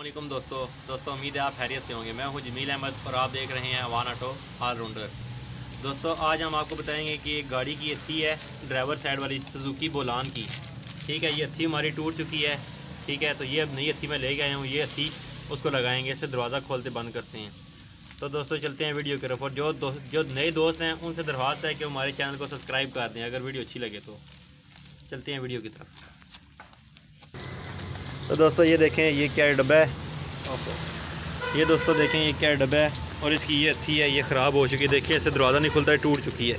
अल्लाम दोस्तों। दोस्तों उम्मीद है आप खैरियत से होंगे। मैं हूँ जमील अहमद और आप देख रहे हैं वान ऑटो ऑलराउंडर दोस्तों आज हम आपको बताएँगे कि एक गाड़ी की अथी है ड्राइवर साइड वाली सुजुकी बोलान की। ठीक है ये अथी हमारी टूट चुकी है। ठीक है तो ये अब नई अथी में ले गए हूँ। ये अथी उसको लगाएँगे इसे दरवाज़ा खोलते बंद करते हैं। तो दोस्तों चलते हैं वीडियो की तरफ़। और जो दो, जो नए दोस्त हैं उनसे दरख्वास्त है कि हमारे चैनल को सब्सक्राइब कर दें अगर वीडियो अच्छी लगे तो। चलते हैं वीडियो की तरफ़। तो दोस्तों ये देखें ये क्या डब्बा है? ये दोस्तों देखें ये क्या डब्बा है? और इसकी ये अच्छी है ये ख़राब हो चुकी है। देखिए इससे दरवाज़ा नहीं खुलता है टूट चुकी है।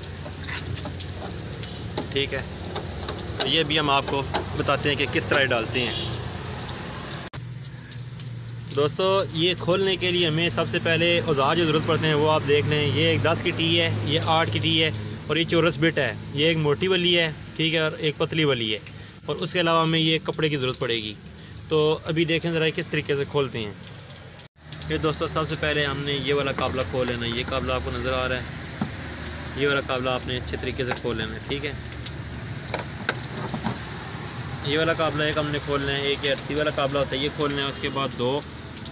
ठीक है? तो ये भी हम आपको बताते हैं कि किस तरह डालते हैं। दोस्तों ये खोलने के लिए हमें सबसे पहले औज़ार जो ज़रूरत पड़ते हैं वो आप देख लें। ये एक दस की टी है ये आठ की टी है और ये चौरस बिट है। ये एक मोटी वाली है ठीक है और एक पतली वाली है। और उसके अलावा हमें ये कपड़े की ज़रूरत पड़ेगी। तो अभी देखें ज़रा किस तरीके से खोलते हैं। ये दोस्तों, सबसे पहले हमने ये वाला काबला खोल लेना ये काबला आपको नज़र आ रहा है। ये वाला काबला आपने अच्छे तरीके से खोल लेना ठीक है? ये वाला काबला एक हमने खोलना है, एक ये अर्थी वाला काबला होता है, ये खोलना है, उसके बाद दो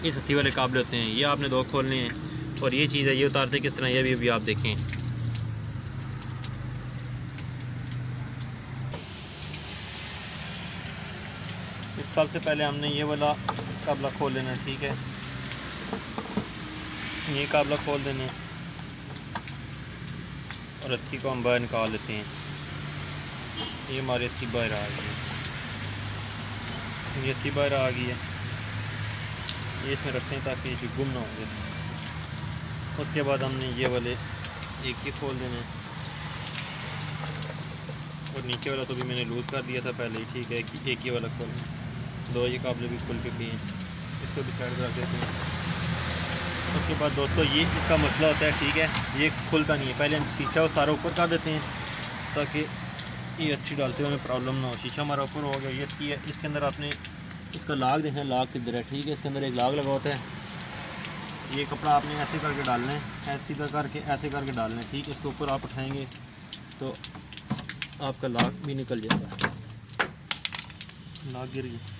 इस अर्थी वाले काबले होते हैं। ये आपने दो खोलने हैं। और ये चीज़ है, ये उतारते किस तरह, ये भी, अभी आप देखें। सबसे पहले हमने ये वाला काबला खोल लेना, ठीक है? ये काबला खोल देना है। और अस्थी को हम बाहर निकाल लेते हैं। ये हमारी अस्थी बाहर आ गई है। ये अस्थी बाहर आ गई है। ये इसमें रखते हैं ताकि ये गुम ना हो जाए। उसके बाद हमने ये वाले एक ही खोल देने और नीचे वाला तो भी मैंने लूज़ कर दिया था पहले ही, ठीक है? कि एक ही वाला खोलना दो ये काबले भी खुल चुकी हैं। इसको भी साइड रख देते हैं। उसके बाद दोस्तों, ये इसका मसला होता है, ठीक है? ये खुलता नहीं है। पहले हम शीशा सारा ऊपर कर देते हैं, ताकि ये अच्छी डालते हुए हमें प्रॉब्लम ना हो। शीशा हमारा ऊपर हो गया, ये अच्छी है। इसके अंदर आपने इसका लाग देखें लाग किधर है, ठीक है? इसके अंदर एक लाग लगा होता है। ये कपड़ा आपने ऐसे करके डालना है, ऐसे करके ऐसे करके डालना है, ठीक है? इसके ऊपर आप उठाएँगे तो आपका लाग भी निकल जाएगा। लाग गिर गया।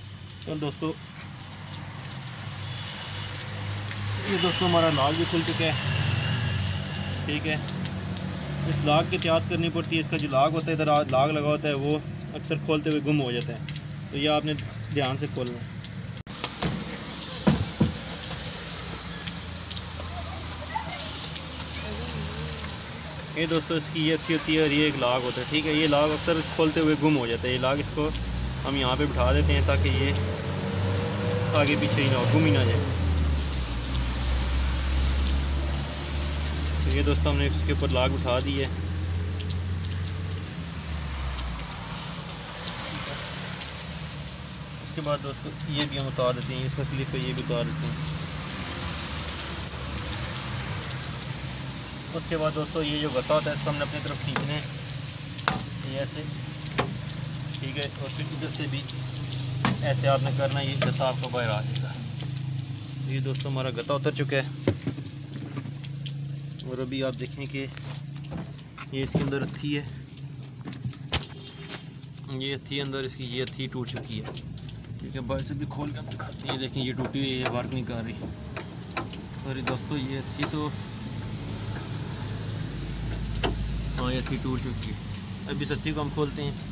तो दोस्तों। ये दोस्तों हमारा लाग भी खुल चुका है। ठीक है। इस लाग की एहतियात करनी पड़ती है, इसका जो लाग होता है, इधर लाग लगा होता है, वो अक्सर खोलते हुए गुम हो जाता है। तो ये आपने ध्यान से खोलना है। ये दोस्तों इसकी ये अच्छी होती है और ये एक लाग होता है। ठीक है, ये लाग अक्सर खोलते हुए गुम हो जाता है। ये लाग इसको हम यहाँ पे बिठा देते हैं ताकि ये आगे पीछे ही ना हो, घूम ही ना जाए। तो ये दोस्तों हमने इसके ऊपर लाग उठा दी है। उसके बाद दोस्तों ये भी हम उतार देते हैं, इसका स्लिप ये भी उतार देते हैं। उसके बाद दोस्तों ये जो गता होता है, इसको हमने अपनी तरफ़ खींचना है। ऐसे, ठीक है, और फिर इधर से भी ऐसे आपने करना, ये गता आपको बाहर आ जाएगा ये दोस्तों हमारा गता उतर चुका है। और अभी आप देखें कि ये इसके अंदर अथी है। ये अथी अंदर इसकी, ये अथी टूट चुकी है। है बाहर से भी खोल कर दिखाते हैं देखें, ये टूटी हुई है वर्क नहीं कर रही। सॉरी दोस्तों, ये अथी तो हाँ ये अथी टूट चुकी है। अभी इस को हम खोलते हैं।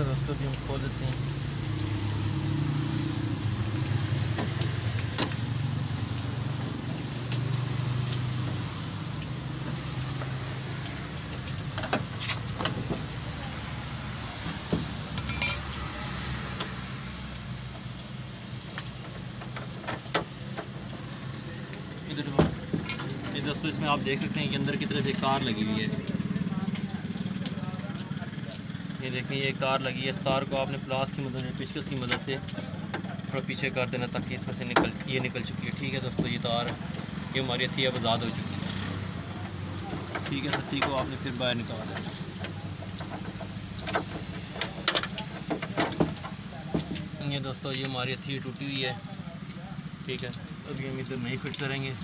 इसका दोस्तों भी हम खोल देते हैं। दोस्तों इसमें आप देख सकते हैं कि अंदर की तरफ़ एक कार लगी हुई है। ये देखें, ये एक तार लगी है। इस तार को आपने प्लास की मदद पिचकस की मदद से थोड़ा पीछे कर देना ताकि इसमें से निकल, ये निकल चुकी है। ठीक है दोस्तों, ये तार, ये हमारी हथी अब आज़ाद हो चुकी है। ठीक है हथी को आपने फिर बाहर निकाल देना ये दोस्तों, ये हमारी हथी टूटी हुई है। ठीक है, अभी हम इधर नहीं फिट करेंगे।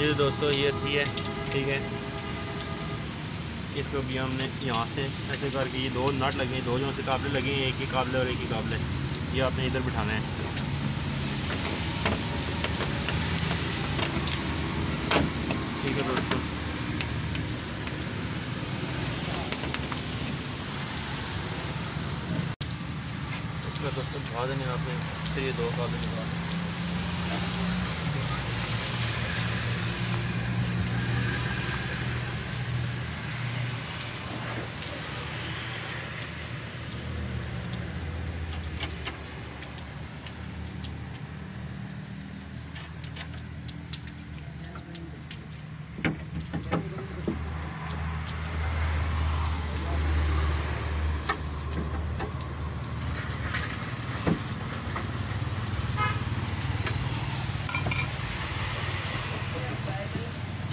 ये दोस्तों, ये थी है। ठीक है। इसको भी हमने यहाँ से ऐसे करके ये दो नट लगे हैं दो जो से काबले लगे हैं, एक ही काबले और एक ही काबले। ये आपने इधर बिठाना है। ठीक है दोस्तों। इसका दोस्तों भाग देने आपने फिर ये दो काबले निकाल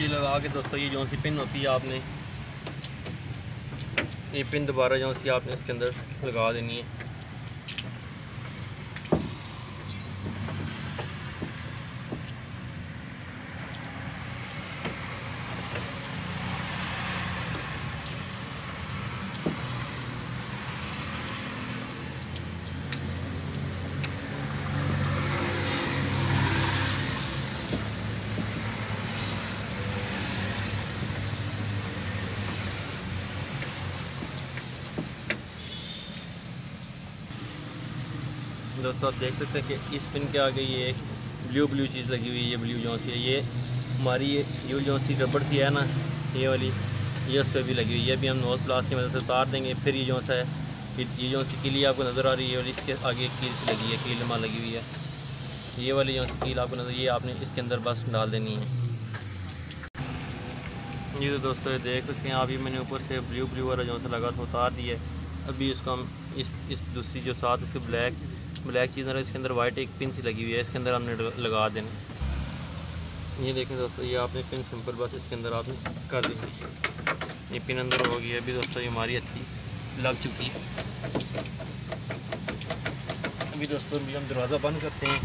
ये लगा के दोस्तों, ये जो सी पिन होती है आपने, ये पिन दोबारा जो सी आपने इसके अंदर लगा देनी है। दोस्तों, आप देख सकते हैं कि इस पिन के आगे ये एक ब्लू ब्लू चीज़ लगी हुई है, ये ब्लू जो है। ये हमारी ये जो सी रबड़ सी है ना, ये वाली, ये उस पर भी लगी हुई है। अभी हम नोज़ प्लास की मदद से उतार देंगे, फिर ये जो सा है ये जो सी कीली आपको नज़र आ रही है और इसके आगे कील लगी है, कील मा लगी हुई है। ये वाली जो कील आपको नज़र, ये आपने इसके अंदर बस डाल देनी है। ये तो दोस्तों, ये देख सकते हैं अभी मैंने ऊपर से ब्लू ब्लू वाला जो लगा था, उतार दिया है। अभी इसको हम इस इस दूसरी जो साथ, इसके ब्लैक ब्लैक चीज़ है इसके अंदर वाइट एक पिन सी लगी हुई है, इसके अंदर हमने लगा देना। ये देखें दोस्तों, ये आपने पिन सिंपल, बस इसके अंदर आपने कर दी ये पिन अंदर हो गई है अभी दोस्तों, ये हमारी अच्छी लग चुकी है। अभी दोस्तों हम दरवाज़ा बंद करते हैं,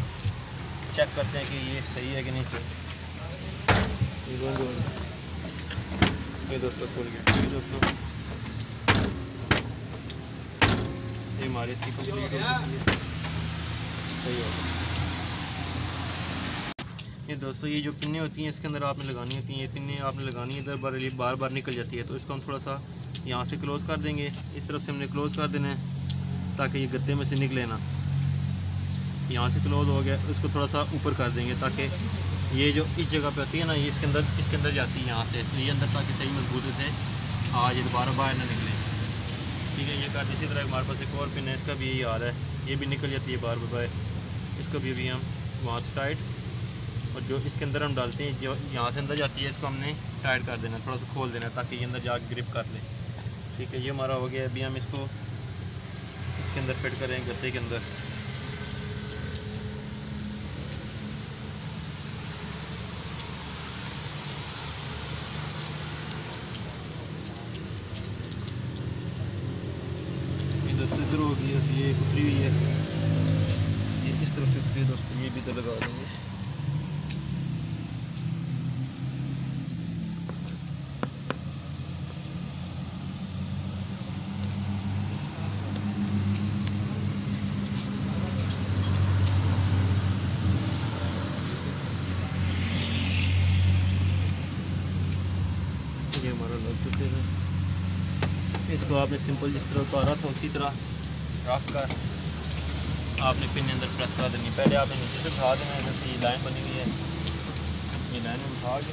चेक करते हैं कि ये सही है कि नहीं सही। ये दोस्तों खुल गया। ये दोस्तों। ये हमारी अच्छी है। सही होगा। ये दोस्तों, ये जो पिन्ने होती हैं, इसके अंदर आपने लगानी होती हैं। ये पिन्ने आपने लगानी है, इधर बार बार बार निकल जाती है। तो इसको हम थोड़ा सा यहाँ से क्लोज़ कर देंगे। इस तरफ़ से हमने क्लोज़ कर देना है, ताकि ये गद्दे में से निकले ना। यहाँ से क्लोज़ हो गया। इसको थोड़ा सा ऊपर कर देंगे, ताकि ये जो इस जगह पे होती है ना, ये इसके अंदर इसके अंदर जाती है यहाँ से। तो ये अंदर ताकि सही मजबूती से आज दोबारा बाहर ना निकले। ठीक है, ये कर इसी तरह हमारे पास एक और पिन है, इसका भी यही हाल है। ये भी निकल जाती है बार बार इसको भी अभी हम वहाँ से टाइट और जो इसके अंदर हम डालते हैं, जो यहाँ से अंदर जाती है, इसको हमने टाइट कर देना, थोड़ा सा खोल देना ताकि ये अंदर जाकर ग्रिप कर ले। ठीक है, ये हमारा हो गया, अभी हम इसको इसके अंदर फिट करेंगे गत्ते के अंदर। इधर होगी ये उतरी हुई है। तरफ़ से फिर दोस्तों ये भी तो लगा देंगे हमारा चुके हैं। इसको आपने सिंपल जिस तरह उतारा था, उसी तरह रख कर आपने पिन अंदर प्रेस कर देनी। पहले आपने नीचे से उठा देना, इधर से ये लाइन बनी हुई है। ये लाइन उठा के,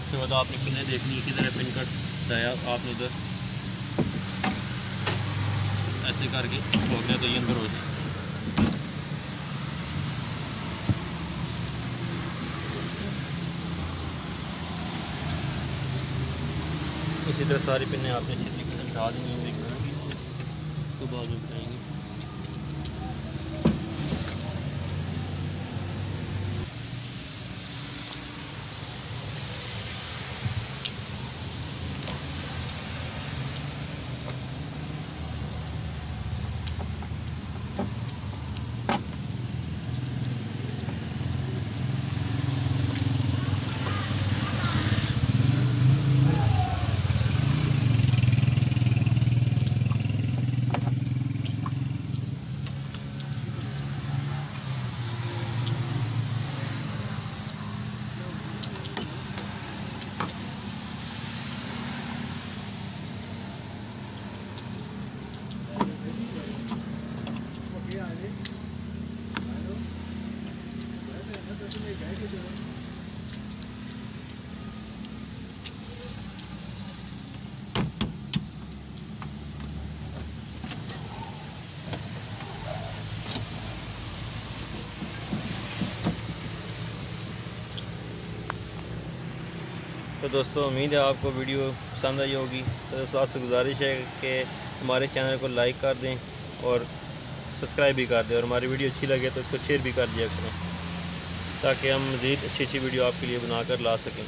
उसके बाद आपने पिने देखनी है किधर है पिन कट डाया आपने इधर ऐसे करके हो गया तो ये अंदर हो जाए। इसी तरह सारी पिने आपने अच्छी तरीके से उठा देनी है तो बाद में बताएँगे दोस्तों, उम्मीद है आपको वीडियो पसंद आई होगी। तो दोस्तों, आपसे गुजारिश है कि हमारे चैनल को लाइक कर दें और सब्सक्राइब भी कर दें और हमारी वीडियो अच्छी लगे तो उसको शेयर भी कर दिया करें, ताकि हम मज़ीद अच्छी अच्छी वीडियो आपके लिए बना कर ला सकें।